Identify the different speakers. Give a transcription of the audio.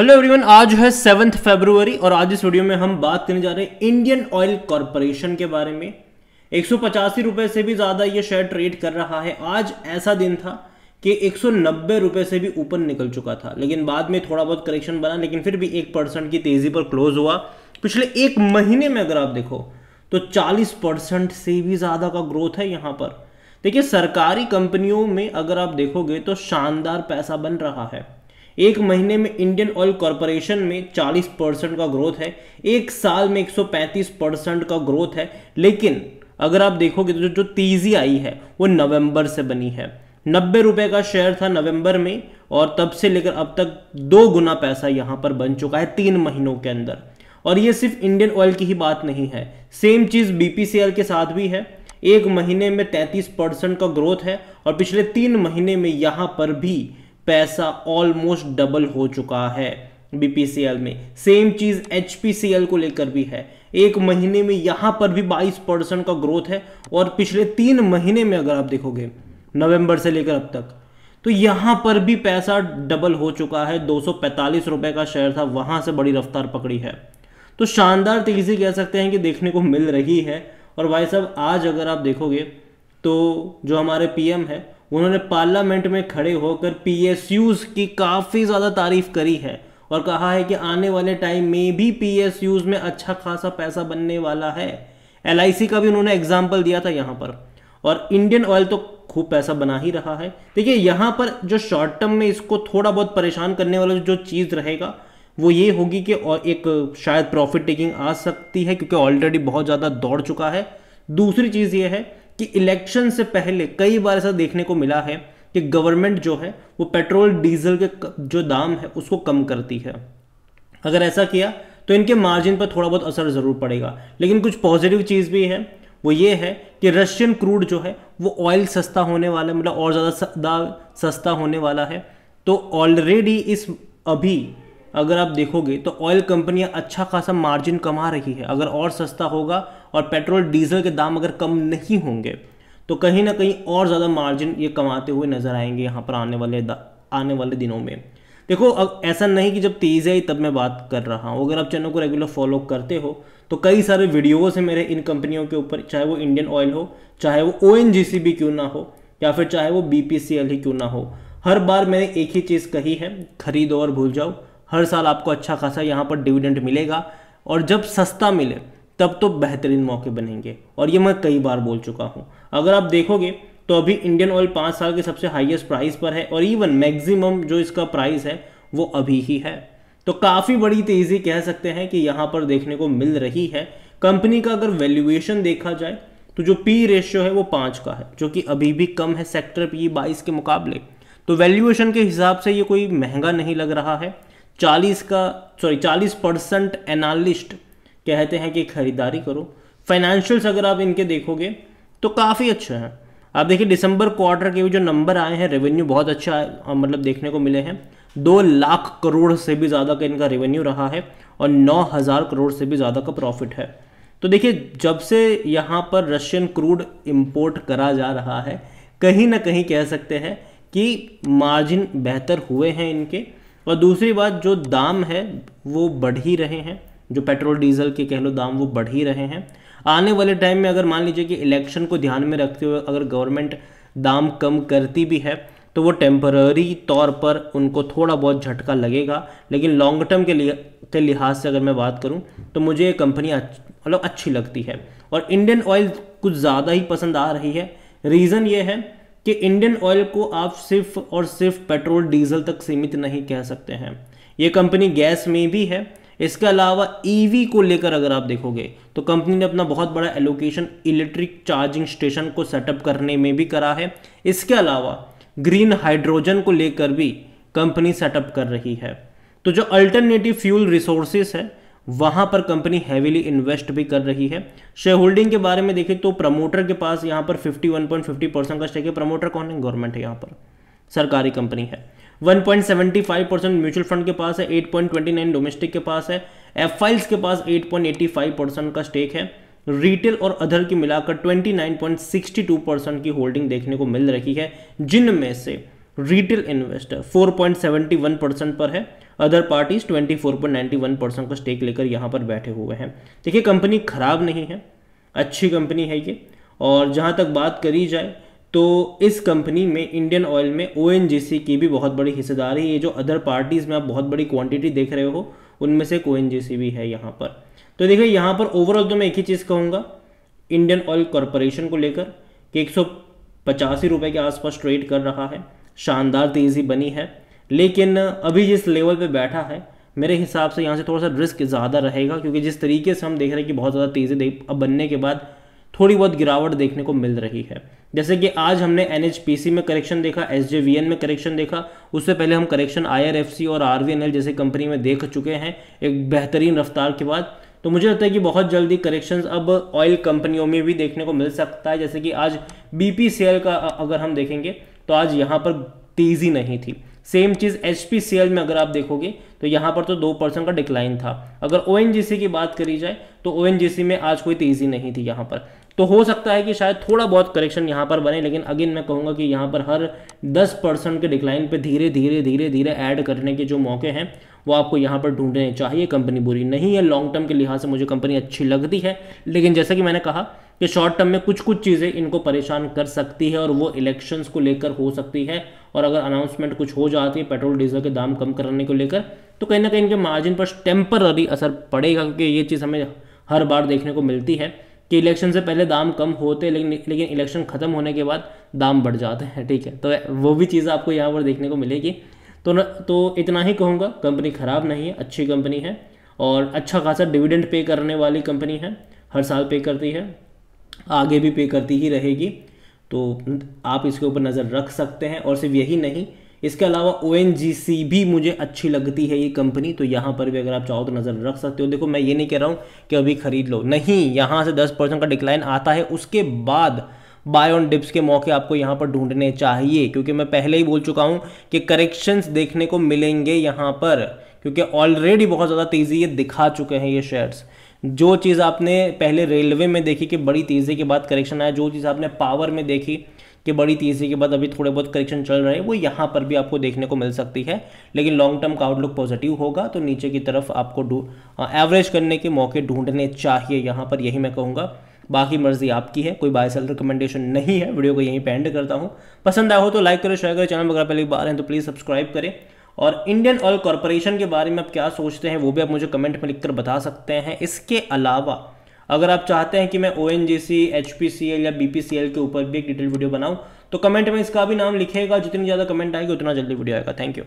Speaker 1: Hello everyone आज है seventh फरवरी और आज इस वीडियो में हम बात करने जा रहे हैं इंडियन ऑयल कॉरपोरेशन के बारे में। एक रुपए से भी ज़्यादा ये शेयर ट्रेड कर रहा है। आज ऐसा दिन था कि एक सौ नब्बे रुपए से भी ऊपर निकल चुका था। लेकिन बाद में थोड़ा बहुत करेक्शन बना, लेकिन फिर भी एक परसेंट की तेज़ी पर क्लोज हुआ। पिछले एक महीने में अगर आप देखो तो 40 परसेंट से भी ज़्यादा का ग्रोथ है यहाँ पर। देखिए, सरकारी कंपनियों में अगर आप देखोगे तो शानदार पैसा बन रहा है। एक महीने में इंडियन ऑयल कॉरपोरेशन में 40 परसेंट का ग्रोथ है। एक साल में 135 परसेंट का ग्रोथ है। लेकिन अगर आप देखोगे तो जो तेज़ी आई है, वो नवंबर से बनी है। नब्बे रुपए का शेयर था नवंबर में और तब से लेकर अब तक दो गुना पैसा यहाँ पर बन चुका है तीन महीनों के अंदर। और ये सिर्फ़ इंडियन ऑयल की ही बात नहीं है। सेम चीज़ बीपीसीएल के साथ भी है। एक महीने में 33 परसेंट का ग्रोथ है और पिछले तीन महीने में यहाँ पर भी पैसा ऑलमोस्ट डबल हो चुका है बीपीसीएल में। सेम चीज़ एचपीसीएल को लेकर भी है। एक महीने में यहाँ पर भी 22 परसेंट का ग्रोथ है और पिछले तीन महीने में अगर आप देखोगे, नवंबर से लेकर अब तक तो यहाँ पर भी पैसा डबल हो चुका है। दो रुपए का शेयर था, वहाँ से बड़ी रफ्तार पकड़ी है। तो शानदार तेज़ी कह सकते हैं कि देखने को मिल रही है। और भाई साहब, आज अगर आप देखोगे तो जो हमारे पीएम है उन्होंने पार्लियामेंट में खड़े होकर पीएसयूज की काफ़ी ज़्यादा तारीफ़ करी है और कहा है कि आने वाले टाइम में भी पीएसयूज में अच्छा खासा पैसा बनने वाला है। एलआईसी का भी उन्होंने एग्ज़ाम्पल दिया था यहाँ पर। और इंडियन ऑयल तो खूब पैसा बना ही रहा है। देखिए, यहाँ पर जो शॉर्ट टर्म में इसको थोड़ा बहुत परेशान करने वाला जो चीज़ रहेगा, वो ये होगी कि एक शायद प्रॉफिट टेकिंग आ सकती है, क्योंकि ऑलरेडी बहुत ज़्यादा दौड़ चुका है। दूसरी चीज़ ये है कि इलेक्शन से पहले कई बार ऐसा देखने को मिला है कि गवर्नमेंट जो है, वो पेट्रोल, डीजल के जो दाम है, उसको कम करती है। अगर ऐसा किया तो इनके मार्जिन पर थोड़ा बहुत असर ज़रूर पड़ेगा। लेकिन कुछ पॉजिटिव चीज़ भी है, वो ये है कि रशियन क्रूड जो है, वो ऑयल सस्ता होने वाला है मतलब और ज़्यादा सस्ता होने वाला है। तो ऑलरेडी इस, अभी अगर आप देखोगे तो ऑयल कंपनियाँ अच्छा खासा मार्जिन कमा रही है। अगर और सस्ता होगा और पेट्रोल डीजल के दाम अगर कम नहीं होंगे तो कहीं ना कहीं और ज़्यादा मार्जिन ये कमाते हुए नज़र आएँगे यहाँ पर आने वाले आने वाले दिनों में। देखो, अब ऐसा नहीं कि जब तेज़ आई तब मैं बात कर रहा हूँ। अगर आप चैनल को रेगुलर फॉलो करते हो तो कई सारे वीडियोज़ हैं मेरे इन कंपनियों के ऊपर, चाहे वो इंडियन ऑयल हो, चाहे वो ओएनजीसी भी क्यों ना हो, या फिर चाहे वो बी ही क्यों ना हो। हर बार मैंने एक ही चीज़ कही है, खरीदो और भूल जाओ। हर साल आपको अच्छा खासा यहाँ पर डिविडेंड मिलेगा। और जब सस्ता मिले तब तो बेहतरीन मौके बनेंगे। और ये मैं कई बार बोल चुका हूँ। अगर आप देखोगे तो अभी इंडियन ऑयल पाँच साल के सबसे हाईएस्ट प्राइस पर है और इवन मैक्सिमम जो इसका प्राइस है, वो अभी ही है। तो काफ़ी बड़ी तेज़ी कह सकते हैं कि यहाँ पर देखने को मिल रही है। कंपनी का अगर वैल्यूएशन देखा जाए तो जो पी रेशियो है वो पाँच का है, जो कि अभी भी कम है सेक्टर पी बाईस के मुकाबले। तो वैल्यूएशन के हिसाब से ये कोई महँगा नहीं लग रहा है। चालीस का सॉरी चालीस परसेंट एनालिस्ट कहते हैं कि खरीदारी करो। फाइनेंशियल्स अगर आप इनके देखोगे तो काफ़ी अच्छे हैं। आप देखिए दिसंबर क्वार्टर के भी जो नंबर आए हैं रेवेन्यू बहुत अच्छा मतलब देखने को मिले हैं। दो लाख करोड़ से भी ज़्यादा का इनका रेवेन्यू रहा है और नौ हज़ार करोड़ से भी ज़्यादा का प्रॉफिट है। तो देखिए, जब से यहाँ पर रशियन क्रूड इम्पोर्ट करा जा रहा है, कहीं ना कहीं कह सकते हैं कि मार्जिन बेहतर हुए हैं इनके। और दूसरी बात, जो दाम है, वो बढ़ ही रहे हैं। जो पेट्रोल, डीजल के कह लो दाम वो बढ़ ही रहे हैं। आने वाले टाइम में अगर मान लीजिए कि इलेक्शन को ध्यान में रखते हुए अगर गवर्नमेंट दाम कम करती भी है तो वो टेम्पररी तौर पर उनको थोड़ा बहुत झटका लगेगा। लेकिन लॉन्ग टर्म के लिए, के लिहाज से अगर मैं बात करूँ तो मुझे ये कंपनी मतलब अच्छी लगती है। और इंडियन ऑयल कुछ ज़्यादा ही पसंद आ रही है। रीज़न ये है कि इंडियन ऑयल को आप सिर्फ़ और सिर्फ़ पेट्रोल, डीजल तक सीमित नहीं कह सकते हैं। ये कंपनी गैस में भी है इसके अलावा ईवी e को लेकर अगर आप देखोगे तो कंपनी ने अपना बहुत बड़ा एलोकेशन इलेक्ट्रिक चार्जिंग स्टेशन को सेटअप करने में भी करा है। इसके अलावा ग्रीन हाइड्रोजन को लेकर भी कंपनी सेटअप कर रही है। तो जो अल्टरनेटिव फ्यूल रिसोर्सेस है, वहाँ पर कंपनी हैवीली इन्वेस्ट भी कर रही है। शेयर होल्डिंग के बारे में देखें तो प्रमोटर के पास यहाँ पर 51.50 परसेंट का स्टेक है। प्रमोटर कौन है? गवर्नमेंट है यहाँ पर। सरकारी कंपनी है। 1.75 परसेंट म्यूचुअल फंड के पास है 8.29 डोमेस्टिक के पास है, एफ़ फाइल्स के पास 8.85 परसेंट का स्टेक है, रिटेल और अदर की मिलाकर 29.62 परसेंट की होल्डिंग देखने को मिल रही है, जिनमें से रिटेल इन्वेस्टर 4.71 परसेंट पर है, अदर पार्टीज़ 24.91 परसेंट का स्टेक लेकर यहाँ पर बैठे हुए हैं। देखिए, कंपनी खराब नहीं है, अच्छी कंपनी है ये, और जहाँ तक बात करी जाए तो इस कंपनी में इंडियन ऑयल में ओएनजीसी की भी बहुत बड़ी हिस्सेदारी है। ये जो अदर पार्टीज़ में आप बहुत बड़ी क्वांटिटी देख रहे हो, उनमें से एक ओ भी है यहाँ पर। तो देखिए, यहाँ पर ओवरऑल तो मैं एक ही चीज़ कहूँगा इंडियन ऑयल कॉरपोरेशन को लेकर कि एक सौ के आसपास ट्रेड कर रहा है। शानदार तेज़ी बनी है। लेकिन अभी जिस लेवल पे बैठा है, मेरे हिसाब से यहाँ से थोड़ा सा रिस्क ज़्यादा रहेगा, क्योंकि जिस तरीके से हम देख रहे हैं कि बहुत ज़्यादा तेज़ी अब बनने के बाद थोड़ी बहुत गिरावट देखने को मिल रही है। जैसे कि आज हमने एन में करेक्शन देखा एसजेवीएन में करेक्शन देखा, उससे पहले हम करेक्शन आईआरएफसी और आर जैसे कंपनी में देख चुके हैं एक बेहतरीन रफ्तार के बाद। तो मुझे लगता है कि बहुत जल्दी करेक्शंस अब ऑयल कंपनियों में भी देखने को मिल सकता है। जैसे कि आज बी का अगर हम देखेंगे तो आज यहाँ पर तेज़ी नहीं थी। सेम चीज़ एचपीसीएल में अगर आप देखोगे तो यहाँ पर तो दो परसेंट का डिक्लाइन था। अगर ओएनजीसी की बात करी जाए तो ओएनजीसी में आज कोई तेज़ी नहीं थी यहाँ पर। तो हो सकता है कि शायद थोड़ा बहुत करेक्शन यहाँ पर बने, लेकिन अगेन मैं कहूँगा कि यहाँ पर हर 10 परसेंट के डिक्लाइन पे धीरे धीरे धीरे धीरे ऐड करने के जो मौके हैं, वो आपको यहाँ पर ढूँढने चाहिए। कंपनी बुरी नहीं है लॉन्ग टर्म के लिहाज से मुझे कंपनी अच्छी लगती है। लेकिन जैसा कि मैंने कहा कि शॉर्ट टर्म में कुछ कुछ चीज़ें इनको परेशान कर सकती है और वो इलेक्शंस को लेकर हो सकती है। और अगर अनाउंसमेंट कुछ हो जाती है पेट्रोल डीजल के दाम कम करने को लेकर तो कहीं ना कहीं इनके मार्जिन पर टेम्पररी असर पड़ेगा, क्योंकि ये चीज़ हमें हर बार देखने को मिलती है। कि इलेक्शन से पहले दाम कम होते, लेकिन लेकिन इलेक्शन ख़त्म होने के बाद दाम बढ़ जाते हैं, ठीक है? तो वो भी चीज़ आपको यहाँ पर देखने को मिलेगी। तो न तो इतना ही कहूँगा, कंपनी ख़राब नहीं है, अच्छी कंपनी है, और अच्छा खासा डिविडेंड पे करने वाली कंपनी है, हर साल पे करती है, आगे भी पे करती ही रहेगी। तो आप इसके ऊपर नज़र रख सकते हैं, और सिर्फ़ यही नहीं इसके अलावा ONGC भी मुझे अच्छी लगती है ये कंपनी तो यहाँ पर भी अगर आप चाहो तो नज़र रख सकते हो। देखो, मैं ये नहीं कह रहा हूँ कि अभी खरीद लो। नहीं, यहाँ से दस परसेंट का डिक्लाइन आता है, उसके बाद बाय ऑन डिप्स के मौके आपको यहाँ पर ढूँढने चाहिए, क्योंकि मैं पहले ही बोल चुका हूँ कि करेक्शंस देखने को मिलेंगे यहाँ पर, क्योंकि ऑलरेडी बहुत ज़्यादा तेज़ी ये दिखा चुके हैं ये शेयर्स जो चीज़ आपने पहले रेलवे में देखी कि बड़ी तेज़ी के बाद करेक्शन आया, जो चीज़ आपने पावर में देखी कि बड़ी तेज़ी के बाद अभी थोड़े बहुत करेक्शन चल रहे हैं, वो यहाँ पर भी आपको देखने को मिल सकती है। लेकिन लॉन्ग टर्म का आउटलुक पॉजिटिव होगा तो नीचे की तरफ़ आपको एवरेज करने के मौके ढूँढने चाहिए यहाँ पर, यही मैं कहूँगा। बाकी मर्ज़ी आपकी है, कोई बाय सेल रिकमेंडेशन नहीं है वीडियो को यहीं पे एंड करता हूँ। पसंद आया हो तो लाइक करें शेयर करें चैनल अगर पहली बार हैं तो प्लीज़ सब्सक्राइब करें। और इंडियन ऑयल कॉरपोरेशन के बारे में आप क्या सोचते हैं, वो भी आप मुझे कमेंट में लिखकर बता सकते हैं। इसके अलावा अगर आप चाहते हैं कि मैं O N G C H P C L या बी पी सी एल के ऊपर भी एक डिटेल वीडियो बनाऊँ तो कमेंट में इसका भी नाम लिखेगा, जितनी ज़्यादा कमेंट आएगी, उतना जल्दी वीडियो आएगा। Thank you